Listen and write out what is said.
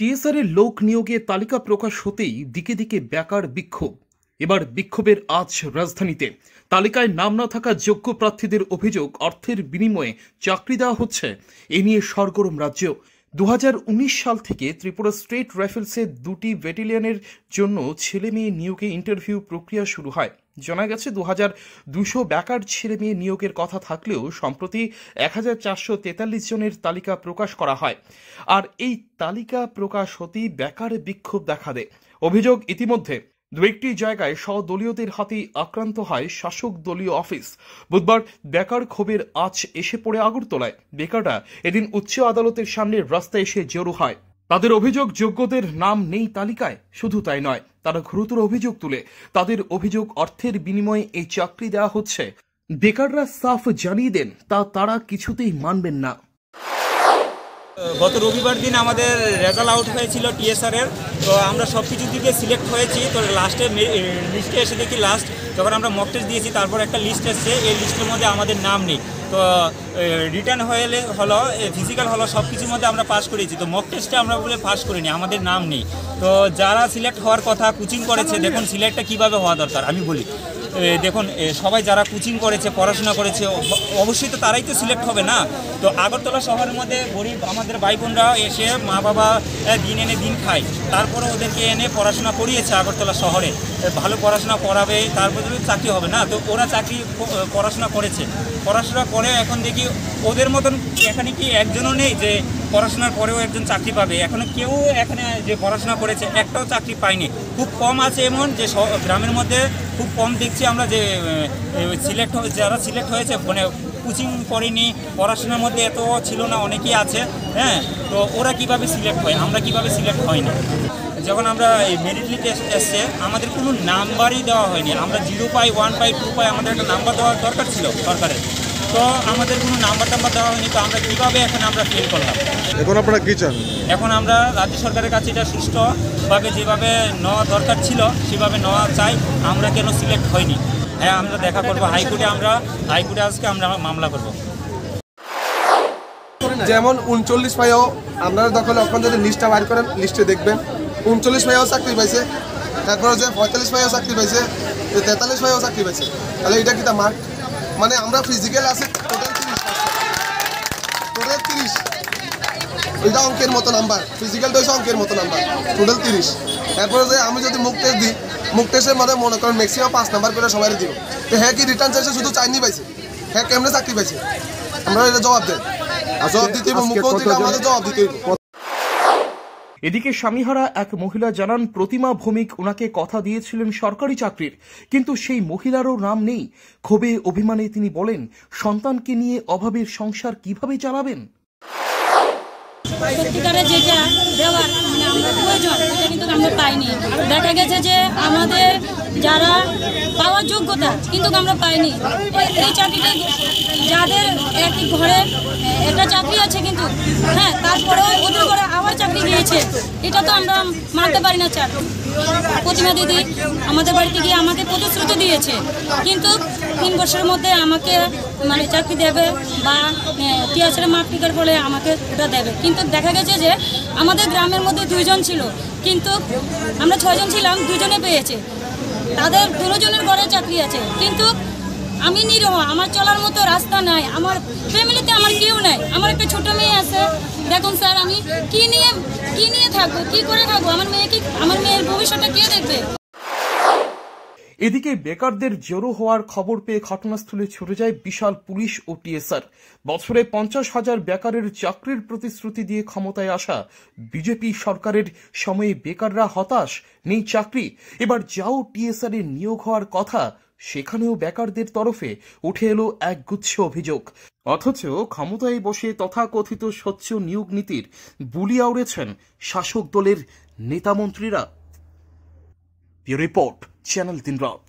টিএসআরের লোক নিয়োগে তালিকা প্রকাশ হতেই দিকে দিকে বেকার বিক্ষোভ। এবার বিক্ষোভের আজ রাজধানীতে। তালিকায় নাম না থাকা যোগ্য প্রার্থীদের অভিযোগ অর্থের বিনিময়ে চাকরি দেওয়া হচ্ছে। এ নিয়ে সরগরম রাজ্য। দু হাজার উনিশ সাল থেকে ত্রিপুরা স্টেট রাইফেলসের দুটি ব্যাটালিয়নের জন্য ছেলে মেয়ে নিয়োগে ইন্টারভিউ প্রক্রিয়া শুরু হয়। জানা গেছে দু হাজার দুশো বেকার ছেলে মেয়ে নিয়োগের কথা থাকলেও সম্প্রতি এক হাজার চারশো তেতাল্লিশ জনের তালিকা প্রকাশ করা হয়। আর এই তালিকা প্রকাশ হতেই বেকার বিক্ষোভ দেখা দেয়। অভিযোগ ইতিমধ্যে দু একটি জায়গায় স্বদলীয়দের হাতেই আক্রান্ত হয় শাসক দলীয় অফিস। বুধবার বেকার ক্ষোভের আজ এসে পড়ে আগরতলায়। বেকাররা এদিন উচ্চ আদালতের সামনে রাস্তায় এসে জড়ো হয়। তাদের অভিযোগ, যোগ্যদের নাম নেই তালিকায়। শুধু তাই নয়, তারা গুরুতর অভিযোগ তুলে। তাদের অভিযোগ অর্থের বিনিময়ে এই চাকরি দেওয়া হচ্ছে। বেকাররা সাফ জানিয়ে দেন, তা তারা কিছুতেই মানবেন না। গত রবিবার দিন আমাদের রেজাল্ট আউট হয়েছিল টিএসআর এর তো আমরা সব কিছু দিকে সিলেক্ট হয়েছি তো লাস্টে লিস্টে এসে দেখি লাস্ট যখন আমরা মক টেস্ট দিয়েছি তারপর একটা লিস্ট এসছে এই লিস্টের মধ্যে আমাদের নাম নেই। তো রিটার্ন হয়ে হলো ফিজিক্যাল হলো সব কিছুর মধ্যে আমরা পাস করেছি তো মক টেস্টে আমরা বলে পাস করিনি আমাদের নাম নেই। তো যারা সিলেক্ট হওয়ার কথা কোচিং করেছে দেখুন সিলেক্টটা কীভাবে হওয়া দরকার আমি বলি। দেখুন সবাই যারা কোচিং করেছে, পড়াশোনা করেছে অবশ্যই তো তারাই তো সিলেক্ট হবে না? তো আগরতলা শহরের মধ্যে গরিব আমাদের ভাই বোনরা এসে মা বাবা দিন এনে দিন খায়। তারপরে ওদেরকে এনে পড়াশোনা করিয়েছে আগরতলা শহরে। ভালো পড়াশোনা করাবে, তারপরে চাকরি হবে না? তো ওরা চাকরি পড়াশোনা করেছে। পড়াশোনা করে এখন দেখি ওদের মতন এখানে কি একজনও নেই যে পড়াশোনার পরেও একজন চাকরি পাবে। এখনও কেউ এখানে যে পড়াশোনা করেছে, একটাও চাকরি পায়নি। খুব কম আছে এমন যে গ্রামের মধ্যে খুব কম দেখছি আমরা যে সিলেক্ট যারা সিলেক্ট হয়েছে মানে কোচিং করেনি, পড়াশোনার মধ্যে এত ছিল না, অনেকেই আছে হ্যাঁ? তো ওরা কীভাবে সিলেক্ট হয়? আমরা কীভাবে সিলেক্ট হয় না? যখন আমরা এই মেরিট লিস্ট এসছে, আমাদের কোনো নাম্বারই দেওয়া হয়নি। আমরা zero pi one pi two pi, আমাদের একটা নাম্বার দেওয়ার দরকার ছিল সরকারের। তো আমাদের কোনো নাম্বার টাম্বার দেওয়া হয়নি তো আমরা কীভাবে এখন আমরা ফেল করলাম? এখন আপনারা কি চান? এখন আমরা রাজ্য সরকারের কাছে এটা সুষ্ঠুভাবে যেভাবে নেওয়া দরকার ছিল সেভাবে নেওয়া চাই আমরা কেন সিলেক্ট হয়নি? হ্যাঁ আমরা দেখা করব হাইকোর্টে আমরা হাইকোর্টে আজকে আমরা মামলা করব। যেমন উনচল্লিশ পাইও আপনারা দখলে ওখান যদি লিস্টটা বার করেন লিস্টে দেখবেন। উনচল্লিশ পাইও চাকরি পাইছে তারপরে যে পঁয়তাল্লিশ পাইও চাকরি পাইছে তেতাল্লিশ পাইও চাকরি পাইছে। তাহলে এটা কিটা মার্ক মানে আমরা ফিজিক্যাল আছে টোটাল তিরিশ টোটাল তিরিশ। ওইটা অঙ্কের মতো নাম্বার ফিজিক্যালটা হচ্ছে অঙ্কের মতো নাম্বার টোটাল তিরিশ। তারপরে যে আমি যদি মুখ টেস্ট দিই মুখ টেস্টের মধ্যে মনে করেন ম্যাক্সিমাম পাঁচ নাম্বার করে সবাই দিব। তো হ্যাঁ কি রিটার্ন চাইছে? শুধু চাইনি পাইছে। হ্যাঁ কেমনে চাকরি পাইছে? আমরা এটা জবাব দেয় আর জবাব দিতে হইব, মুখ্যমন্ত্রী আমাদের জবাব দিতে হইব। এদিকে স্বামীহারা এক মহিলা জানান, প্রতিমা ভৌমিক ওনাকে কথা দিয়েছিলেন সরকারি চাকরির, কিন্তু সেই মহিলারও নাম নেই। ক্ষোভে অভিমানে তিনি বলেন, সন্তানকে নিয়ে অভাবের সংসার কীভাবে চালাবেন? সত্যিকারের যেটা দেওয়ার মানে আমরা প্রয়োজন, এটা কিন্তু আমরা পাইনি। দেখা গেছে যে আমাদের যারা পাওয়ার যোগ্যতা, কিন্তু আমরা পাইনি। এই চাকরিটা যাদের একই ঘরে একটা চাকরি আছে কিন্তু হ্যাঁ তারপরেও ওদের চাকরি দিয়েছে। এটা তো আমরা মানতে পারি না চার প্রতিমা দিদি আমাদের বাড়িতে গিয়ে আমাকে প্রতিশ্রুতি দিয়েছে। কিন্তু তিন বছরের মধ্যে আমাকে মানে চাকরি দেবে বা টিয়াসের মার্কটিকার বলে আমাকে ওটা দেবে। কিন্তু দেখা গেছে যে আমাদের গ্রামের মধ্যে দুইজন ছিল। কিন্তু আমরা ছয়জন ছিলাম, দুজনে পেয়েছে। তাদের দুজনের ঘরে চাকরি আছে। কিন্তু আমি নিরহ, আমার চলার মতো রাস্তা নাই। আমার ফ্যামিলিতে আমার কেউ নাই। আমার একটা ছোট মেয়ে আছে। দেখুন স্যার, আমি কি নিয়ে কি নিয়ে থাকব, কি করে থাকব? আমার মেয়েকে, আমার মেয়ের ভবিষ্যৎটা কে দেখবে? এদিকে বেকারদের জড়ো হওয়ার খবর পেয়ে ঘটনাস্থলে ছুটে যায় বিশাল পুলিশ ও টিএসআর। বছরে পঞ্চাশ হাজার বেকারের চাকরির প্রতিশ্রুতি দিয়ে ক্ষমতায় আসা বিজেপি সরকারের সময়ে বেকাররা হতাশ, নেই চাকরি। এবার যাও টিএসআর এর নিয়োগ হওয়ার কথা সেখানেও বেকারদের তরফে উঠে এলো এক গুচ্ছ অভিযোগ। অথচ ক্ষমতায় বসে তথাকথিত স্বচ্ছ নিয়োগ নীতির বুলি আউড়েছেন শাসক দলের নেতামন্ত্রীরা রিপোর্ট, চ্যানেল দিন রাত।